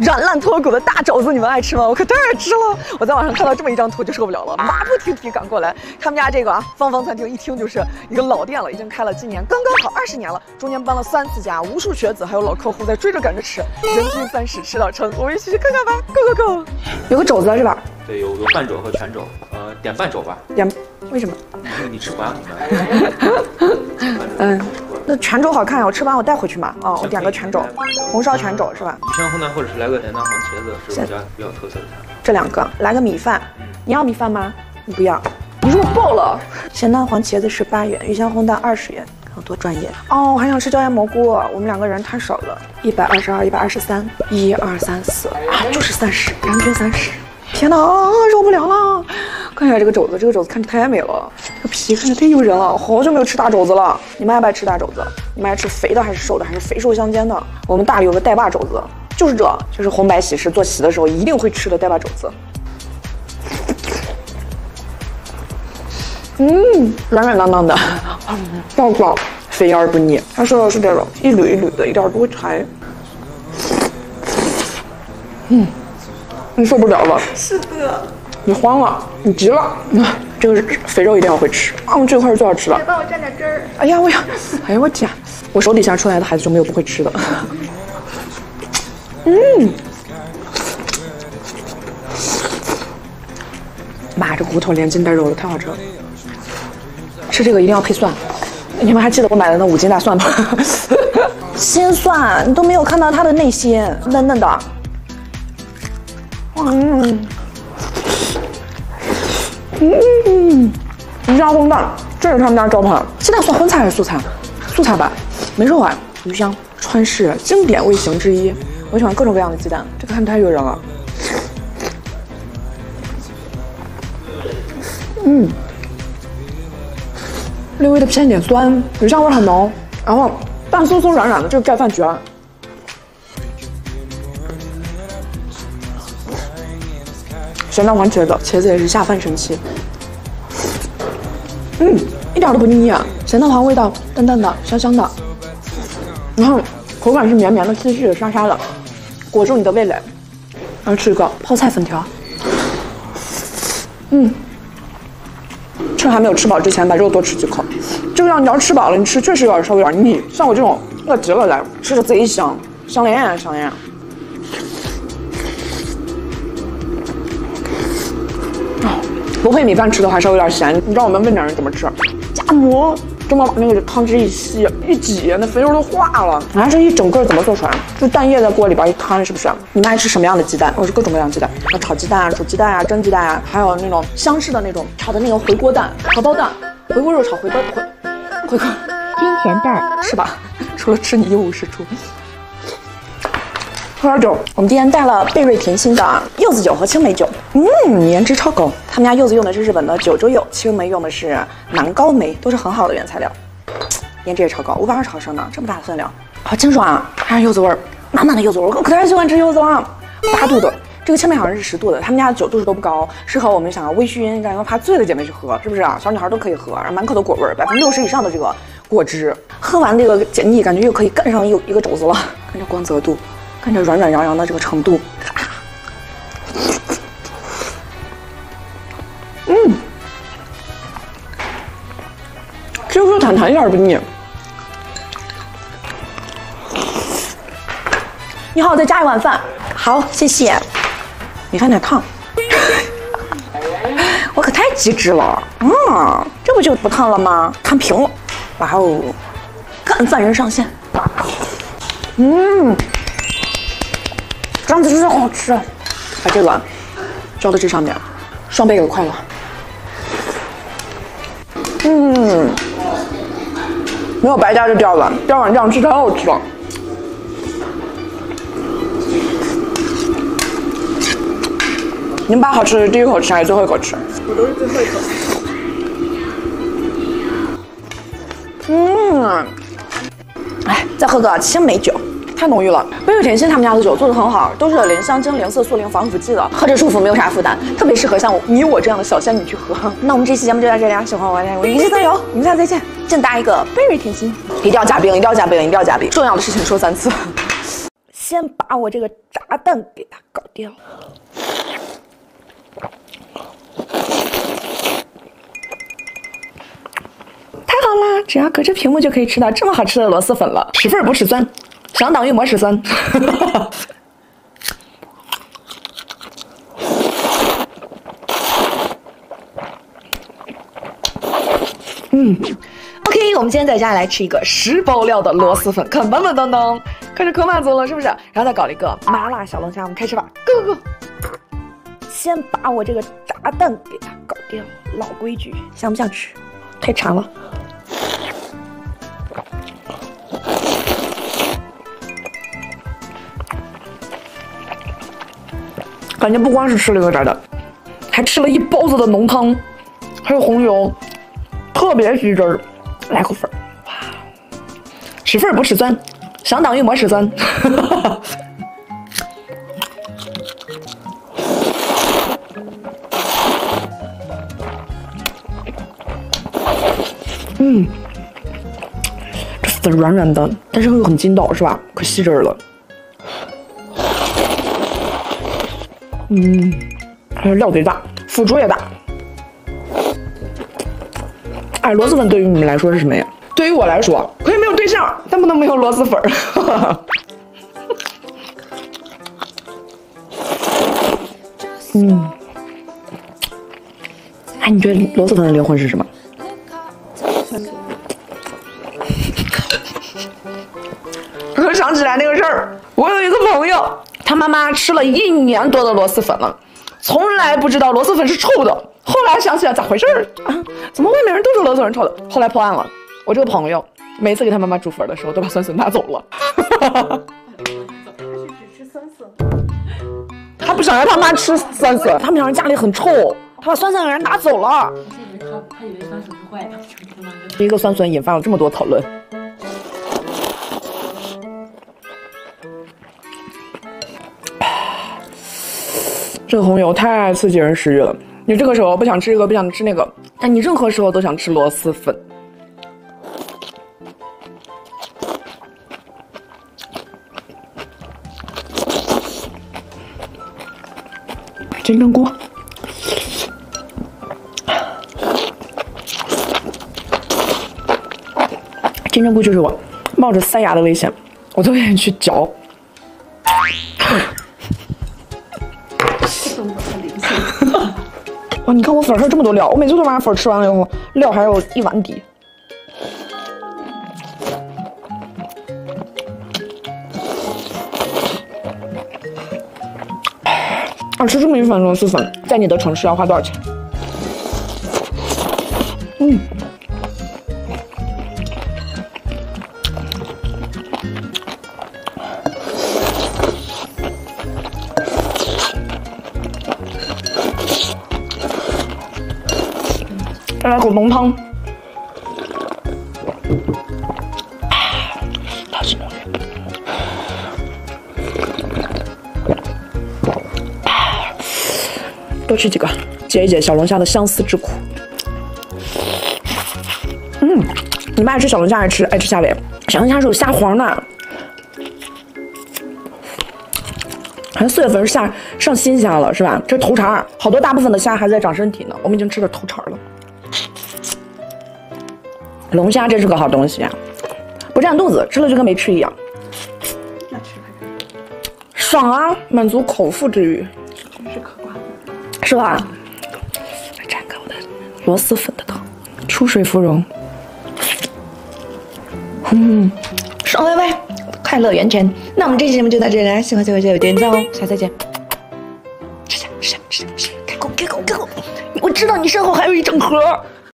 软烂脱骨的大肘子，你们爱吃吗？我可太爱吃了！我在网上看到这么一张图就受不了了，马不停蹄赶过来。他们家这个啊，芳芳餐厅一听就是一个老店了，已经开了今年刚刚好二十年了，中间搬了三次家，无数学子还有老客户在追着赶着吃，人均三十吃到撑。我们一起去看看吧，Go Go Go！有个肘子是吧？对，有有半肘和全肘，呃，点半肘吧。点为什么？因为你吃不完嘛。嗯。那泉州好看呀，我吃完我带回去嘛。哦，我点个泉州，红烧泉州是吧？鱼香红蛋或者是来个咸蛋黄茄子，是我家比较特色的菜。这两个，来个米饭。你要米饭吗？你不要。你说我爆了。咸蛋黄茄子十八元，鱼香红蛋二十元，看多专业。哦，我还想吃椒盐蘑菇，我们两个人太少了。一百二十二，一百二十三，一二三四啊，就是三十，人均三十。天哪，受不了了！看一下这个肘子，这个肘子看着太美了，这个皮看着太诱人了。好久没有吃大肘子了，你们爱不爱吃大肘子？你们爱吃肥的还是瘦的，还是肥瘦相间的？我们大理有个带把肘子，就是这，就是红白喜事做席的时候一定会吃的带把肘子。嗯，软软当当的，爆爽，肥而不腻。他说的是这种一缕一缕的，一点都不柴。嗯。你受不了了，是的，你慌了，你急了，这个肥肉一定要会吃嗯！这块是最好吃的，帮我蘸点汁儿。哎呀，我呀，哎呀，我天，我手底下出来的孩子就没有不会吃的。嗯，妈，这骨头连筋带肉的，太好吃了。吃这个一定要配蒜，你们还记得我买的那五斤大蒜吗？新蒜，你都没有看到它的内心，嫩嫩的。嗯嗯，鱼香混蛋，这是他们家招牌。鸡蛋算荤菜还是素菜？素菜吧，没肉啊。鱼香川式经典味型之一，我喜欢各种各样的鸡蛋。这个看太诱人了。嗯，略微的偏一点酸，鱼香味很浓，然后蛋松松软软的，这个盖饭绝了咸蛋黄茄子，茄子也是下饭神器。嗯，一点都不腻啊！咸蛋黄味道淡淡的，香香的，然后口感是绵绵的、细细的、沙沙的，裹住你的味蕾。然后吃一个泡菜粉条。嗯，趁还没有吃饱之前，把肉多吃几口。这个样你要吃饱了，你吃确实有点稍微有点腻。像我这种饿极了来，吃着贼香，香连连香连连。不配米饭吃的话，稍微有点咸。你知道我们问点人怎么吃？夹馍，这么把那个汤汁一吸一挤，那肥肉都化了。啊，这一整个怎么做出来？就蛋液在锅里边一摊，是不是？你们爱吃什么样的鸡蛋？我是各种各样鸡蛋，有炒鸡蛋啊、煮鸡蛋啊、蒸鸡蛋啊，还有那种湘式的那种炒的那个回锅蛋、荷包蛋、回锅肉炒回锅回回锅金钱 蛋是吧？除了吃你一无是处。喝点酒，我们今天带了贝瑞甜心的柚子酒和青梅酒，嗯，颜值超高。他们家柚子用的是日本的九州柚，青梅用的是南高梅，都是很好的原材料，颜值也超高，五百二十毫升呢，这么大的分量，好清爽啊，还是柚子味儿，满满的柚子味儿，我可太喜欢吃柚子了。八度的，这个青梅好像是十度的，他们家的酒度数都不高，适合我们想要微醺，然后怕醉的姐妹去喝，是不是啊？小女孩都可以喝，然后满口的果味儿，百分之六十以上的这个果汁，喝完这个解腻，感觉又可以干上一一个肘子了，看这光泽度。看这软软洋洋的这个程度，嗯，Q Q 弹弹一点不腻。你好，再加一碗饭。好，谢谢。米饭有点烫，我可太机智了。嗯，这不就不烫了吗？看平了。哇哦，干饭人上线。嗯。样子真的好吃，把这碗浇到这上面，双倍的快乐。嗯，没有白加这第二碗，第二碗酱汁太好吃了。你们把好吃的第一口吃还是最后一口吃？我都是最后一口。嗯，哎，再喝个青梅酒。太浓郁了，贝瑞甜心他们家的酒做的很好，都是零香精、零色素、零防腐剂的，喝着舒服，没有啥负担，特别适合像我你我这样的小仙女去喝。那我们这期节目就到这里啊，喜欢我的我一直加油，我们下次再见。敬大家一个贝瑞甜心，一定要加冰，一定要加冰，一定要加冰，重要的事情说三次。先把我这个炸弹给它搞掉。太好啦！只要隔着屏幕就可以吃到这么好吃的螺蛳粉了。吃份不吃酸，相当于没吃酸。嗯，OK，我们今天在家来吃一个十包料的螺蛳粉，看满满当当，看着可满足了，是不是？然后再搞了一个麻辣小龙虾，我们开吃吧，Go Go！先把我这个炸蛋给它搞掉，老规矩，想不想吃？太馋了。感觉不光是吃了一个炸蛋，还吃了一包子的浓汤，还有红油，特别吸汁儿。来口粉儿，哇！吃粉不吃酸，相当于没吃酸。嗯，这粉软软的，但是又很筋道，是吧？可吸汁了。嗯，还有料贼大，腐竹也大。哎，螺蛳粉对于你们来说是什么呀？对于我来说，可以没有对象，但不能没有螺蛳粉儿。嗯，哎，你觉得螺蛳粉的灵魂是什么？我想起来那个事儿，我有一个朋友，他妈妈吃了一年多的螺蛳粉了，从来不知道螺蛳粉是臭的。后来想起来咋回事儿啊？怎么外面人都说螺蛳粉臭的？后来破案了，我这个朋友每次给他妈妈煮粉的时候，都把酸笋拿走了。他不想让他妈吃酸笋，他们想让家里很臭，他把酸笋给人拿走了。他他以为酸笋是坏的。一个酸笋引发了这么多讨论。这个红油太刺激人食欲了。你这个时候不想吃这个，不想吃那个，但你任何时候都想吃螺蛳粉。金针菇，金针菇就是我，冒着塞牙的危险，我都愿意去嚼。哇，你看我粉上这么多料，我每次都把粉吃完了以后，料还有一碗底。啊，吃这么一碗螺蛳粉，在你的城市要花多少钱？嗯。来口浓汤。多吃几个，解一解小龙虾的相思之苦。嗯，你们爱吃小龙虾，爱吃爱吃虾尾。小龙虾是有虾黄的，好像四月份是下上新虾了，是吧？这是头茬，好多大部分的虾还在长身体呢，我们已经吃了头茬了。龙虾真是个好东西啊，不占肚子，吃了就跟没吃一样。爽啊，满足口腹之欲，真是可刮了。是吧？来蘸个我的螺蛳粉的汤，出水芙蓉。嗯，爽歪歪，快乐源泉。那我们这期节目就到这里了，喜欢就记得点赞哦，下次再见。身后还有一整盒。